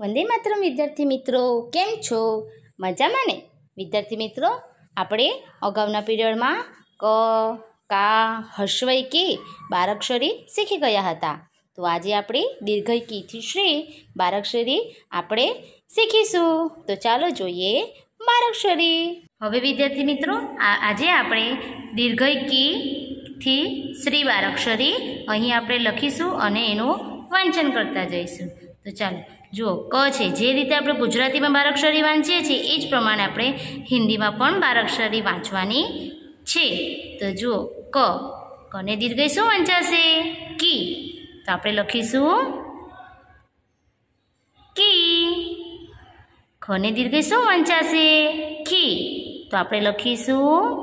વંદે માતરમ, વિદ્યાર્થી મિત્રો. કેમ છો? મજામાં ને? વિદ્યાર્થી મિત્રો, આપણે અગાઉના પીરિયડમાં ક, કા હર્ષવઈ કે બારાક્ષરી શીખી ગયા હતા. તો આજે આપણે દીર્ઘય કીથી શ્રી બારાક્ષરી આપણે શીખીશું. તો ચાલો જોઈએ બારાક્ષરી હવે વિદ્યાર્થી મિત્રો આજે આપણે દીર્ઘય કી થી શ્રી બારાક્ષરી અહીં આપણે લખીશું અને એનું વાંચન કરતા જઈશું. તો ચાલો જુઓ ક છે, જે રીતે આપણે ગુજરાતીમાં બારાક્ષરી વાંચીએ છીએ, એ જ પ્રમાણે આપણે હિન્દીમાં પણ બારાક્ષરી વાંચવાની છે. તો જુઓ, ક, કને દીર્ઘ શું વંચાશે? કી. તો આપણે લખીશું, કી. ખને દીર્ઘ શું વંચાશે? ખી તો આપણે લખીશું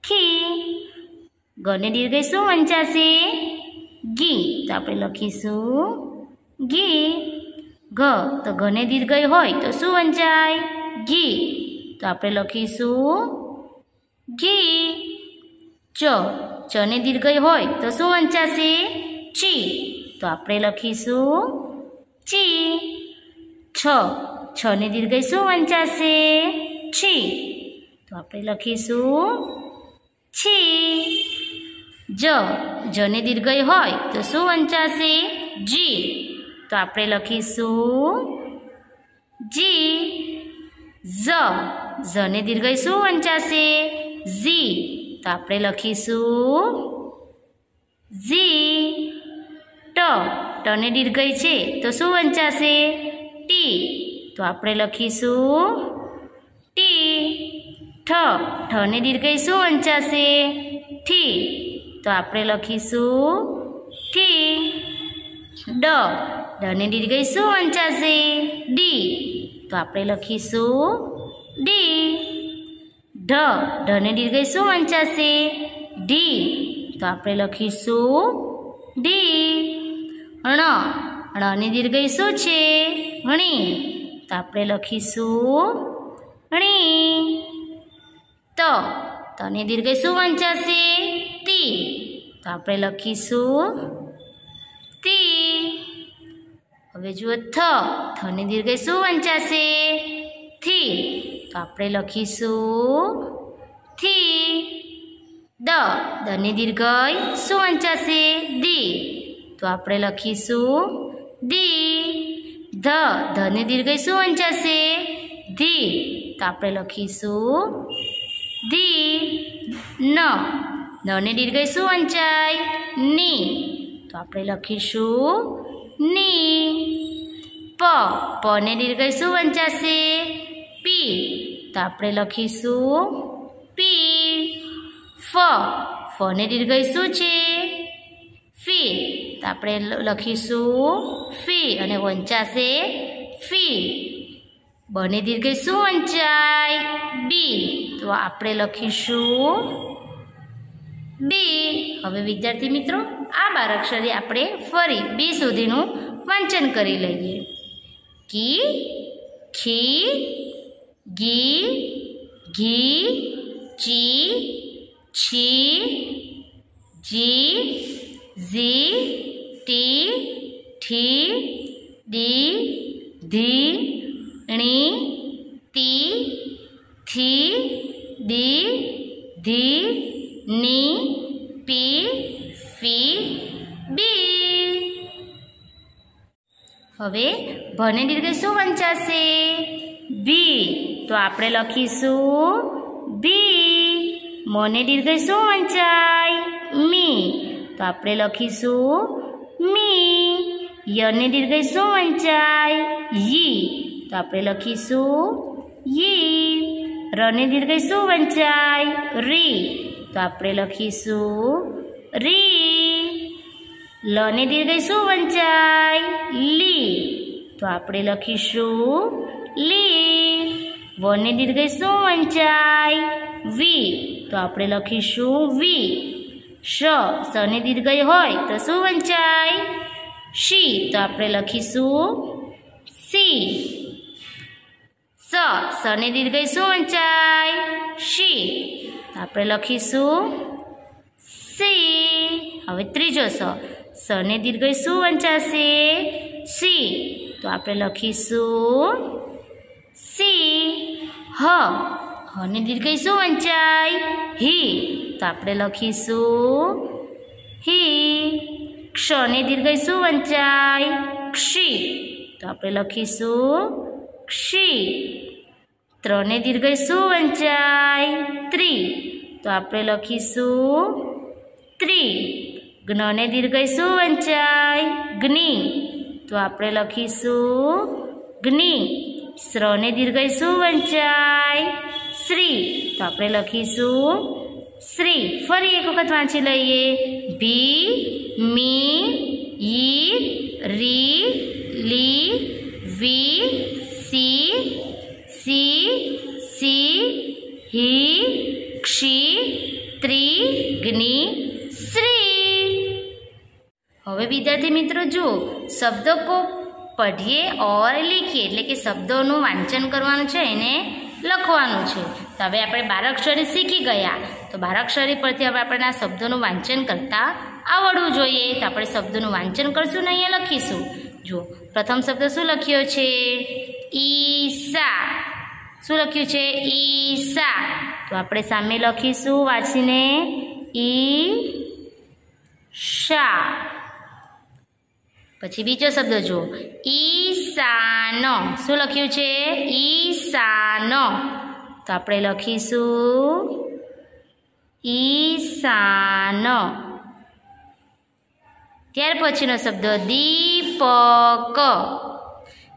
ખી ગને દીર્ઘ શું વંચાશે? ગી. તો આપણે લખીશું, ગી. ઘ તો ઘને દીર્ઘય હોય તો શું વંચાય ઘી. તો આપણે લખીશું ઘી. ચ, ચને દીર્ઘય હોય તો શું વંચાશે? ચી. તો આપણે લખીશું ચી. છ, છને દીર્ઘય શું વંચાશે? છી તો આપણે લખીશું છી જ, જને દીર્ઘય હોય તો શું વંચાશે? જી. તો આપણે લખીશું જી, ઝ. ઝને દીર્ઘય શું વંચાશે. ઝી. તો આપણે લખીશું ઝી. ટ. ટને દીર્ઘય છે, તો શું વંચાશે? ટી. તો આપણે લખીશું ટી. ઠ. ઠને દીર્ઘય શું વંચાશે. ઠી. તો આપણે લખીશું ઠી. ડ. ડને ગઈ શું વંચાશે ડી તો આપણે લખીશું ડી ઢ ઢને ગઈ શું વંચાશે ડી તો આપણે લખીશું ડી અણ ણની દીર્ઘઈ શું છે હણી તો આપણે લખીશું હણી ત તને દીર્ઘઈ શું વંચાશે તી તો આપણે લખીશું હવે જુઓ થ. થની દીર્ઘ શું વંચાશે? થી. તો આપણે લખીશું થી. દ. દની દીર્ઘય શું વંચાશે? દી. તો આપણે લખીશું દી. ધ. ધની દીર્ઘય શું વંચાશે? ધી. તો આપણે લખીશું ધી ન. નને દીર્ઘય શું વંચાય? ની. તો આપણે લખીશું ની પ. પને દીર્ઘય શું વંચાશે પી. તો આપણે લખીશું પી. ફ. ફને દીર્ઘય શું છે. ફી. તો આપણે લખીશું ફી અને વંચાશે ફી. બને દીર્ઘય શું વંચાય. બી. તો આપણે લખીશું બી. હવે વિદ્યાર્થી મિત્રો આ બારાક્ષરી આપણે ફરી બી સુધીનું વાંચન કરી લઈએ. કી, ખી, ગી, ઘી, ચી, છી, જી, ઝી, ટી, ઠી, ડી, ધી, ણી, તી થી દી ધી, ની, પી ફી બી હવે ભને દીર્ઘ શું વંચાશે? બી. તો આપણે લખીશું બી. મને દીર્ઘ શું વંચાય? મી. તો આપણે લખીશું મી. યને દીર્ઘ શું વંચાય? યી. તો આપણે લખીશું યી. રને દીર્ઘ શું વંચાય? રી. તો આપણે લખીશું રી. લને દીર્ઘય શું વંચાય. લી. તો આપણે લખીશું લી. વને દીર્ઘય શું વંચાય. વી. તો આપણે લખીશું વી. શ. સને દીર્ઘય હોય તો શું વંચાય? શી. તો આપણે લખીશું સી. સ. સને દીર્ઘય શું વંચાય. શી. આપણે લખીશું સી. હવે ત્રીજો સ. સને દીર્ઘય શું વંચાશે. સી. તો આપણે લખીશું સી. હ. હને દીર્ઘય શું વંચાય. હી. તો આપણે લખીશું હી. ક્ષને દીર્ઘ શું વંચાય. ક્ષી. તો આપણે લખીશું ક્ષી. ત્રણે દીર્ઘ શું વંચાય. ત્રી. તો આપણે લખીશું ત્રી. જ્ઞને દીર્ઘય શું વંચાય. જ્ઞિ તો આપણે લખીશું જ્ઞિ શ્રને દીર્ઘય શું વંચાય. શ્રી. તો આપણે લખીશું શ્રી. ફરી એક વખત વાંચી લઈએ. ભી, મી, ઈ, રી, લી, વી શબ્દો કો પઢીએ ઓર લીખીએ, એટલે કે શબ્દોનું વાંચન કરવાનું છે, એને લખવાનું છે. તો હવે આપણે બારાક્ષરી શીખી ગયા. તો બારાક્ષરી પરથી હવે આપણે આ શબ્દોનું વાંચન કરતાં આવડવું જોઈએ. તો આપણે શબ્દોનું વાંચન કરશું ને અહીંયા લખીશું. જુઓ, પ્રથમ શબ્દ શું લખ્યો છે? ઈસા શું લખ્યું છે? ઈસા તો આપણે સામે લખીશું, વાંચીને. ઈ શા. પછી બીજો શબ્દ જુઓ. ઈશાનો. શું લખ્યું છે? ઈશાનો. તો આપણે લખીશું ઈશાનો. ત્યાર પછીનો શબ્દ દીપક.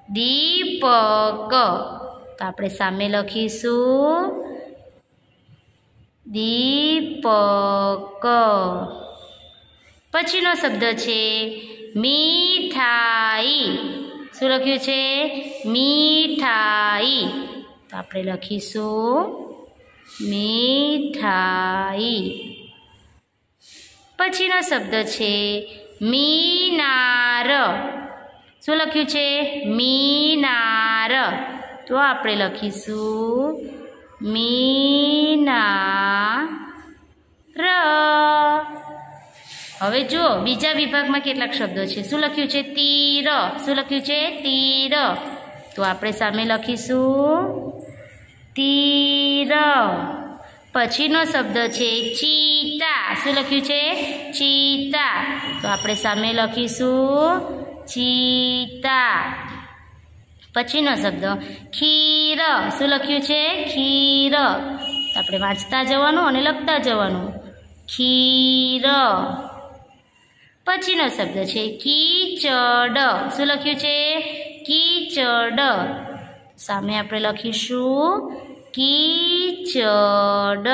દીપક. તો આપણે સામે લખીશું દીપક. પછીનો શબ્દ છે મીઠાઈ. શું લખ્યું છે? મીઠાઈ. તો આપણે લખીશું મીઠાઈ. પછીનો શબ્દ છે મીનાર. શું લખ્યું છે? મીનાર. તો આપણે લખીશું મીનાર. હવે જુઓ બીજા વિભાગમાં કેટલાક શબ્દો છે. શું લખ્યું છે? તીર. શું લખ્યું છે? તીર. તો આપણે સામે લખીશું. તીર. પછીનો શબ્દ છે ચીતા. શું લખ્યું છે? ચીતા. તો આપણે સામે લખીશું. ચીતા. પછીનો શબ્દ ખીર. શું લખ્યું છે? ખીર. આપણે વાંચતા જવાનું અને લખતા જવાનું. ખીર. પછીનો શબ્દ છે, કીચડ. શું લખ્યું છે? કીચડ. સામે આપણે લખીશું, કીચડ.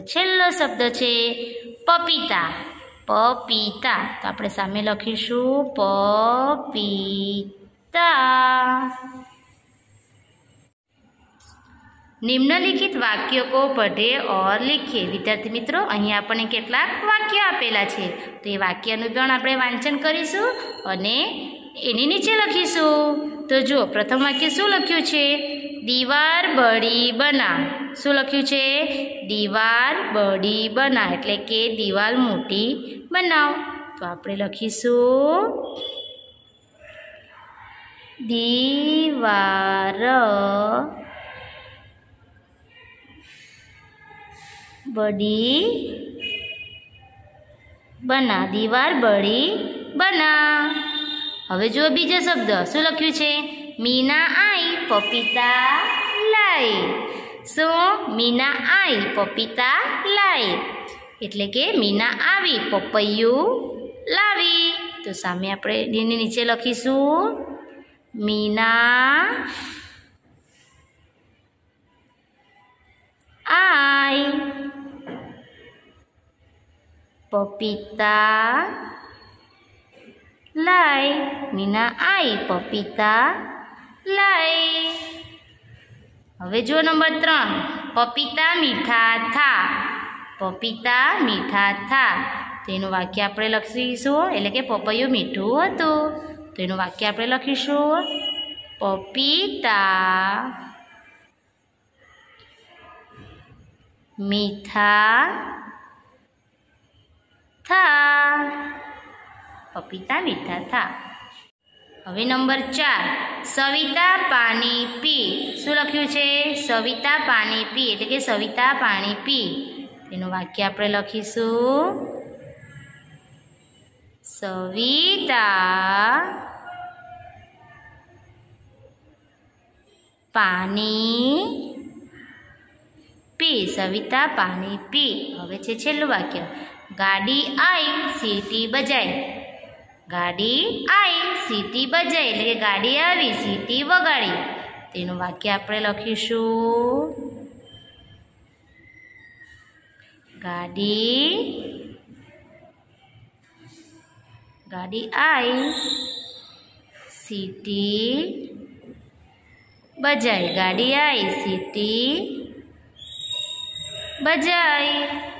છેલ્લો શબ્દ છે, પપીતા. પપીતા. તો આપણે સામે લખીશું, પપીતા. નિમ્નલિખિત વાક્યો કો પઢે ઓર લીખીએ વિદ્યાર્થી મિત્રો, અહીં આપણને કેટલાક વાક્યો આપેલા છે. તો એ વાક્યનું પણ આપણે વાંચન કરીશું અને એની નીચે લખીશું. તો જો પ્રથમ વાક્ય શું લખ્યું છે? દીવાર બળી બના. શું લખ્યું છે? દીવાર બળી બના, એટલે કે દીવાલ મોટી બનાવ. તો આપણે લખીશું. દીવાર બડી બના, દીવાર બળી બના. હવે જુઓ બીજો શબ્દ, શું લખ્યું છે? મીના આઈ, પપીતા લાઈ શું મીના આઈ, પપીતા લાઈ એટલે કે મીના આવી, પપૈયું લાવી. તો સામે આપણે એની નીચે લખીશું, મીના આઈ પપીતા લાય મીના આઈ પપીતા લાય હવે જો નંબર ત્રણ. પપીતા મીઠા થા. પપીતા મીઠા થા. તો એનું વાક્ય આપણે લખીશું, એટલે કે પપૈયું મીઠું હતું. તો એનું વાક્ય આપણે લખીશું, પપીતા મીઠા થા પપીતા મીઠા થા. હવે નંબર ચાર. સવિતા પાણી પી. શું લખ્યું છે? સવિતા પાણી પી. એટલે કે સવિતા પાણી પી. તેનું વાક્ય આપણે લખીશું. સવિતા પાણી પી. સવિતા પાણી પી. હવે છે છેલ્લું વાક્ય. ગાડી આઈ, સીટી બજાય ગાડી આઈ, સીટી બજાય એટલે કે ગાડી આવી, સીટી વગાડી. તેનું વાક્ય આપણે લખીશું. ગાડી ગાડી આઈ, સીટી બજાય ગાડી આઈ, સીટી બજાય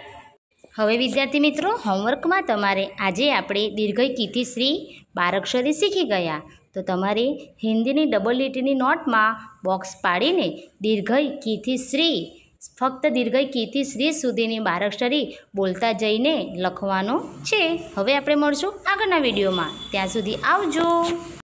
હવે વિદ્યાર્થી મિત્રો હોમવર્કમાં તમારે આજે આપણે દીર્ઘઈ કીર્તિશ્રી બારક્ષરી શીખી ગયા. તો તમારે હિન્દીની ડબલ લીટીની નોટમાં બોક્સ પાડીને દીર્ઘઈ કીર્તિશ્રી ફક્ત દીર્ઘઈ કીર્તિશ્રી સુધીની બારક્ષરી બોલતા જઈને લખવાનો છે. હવે આપણે મળશું આગળના વિડીયોમાં. ત્યાં સુધી આવજો.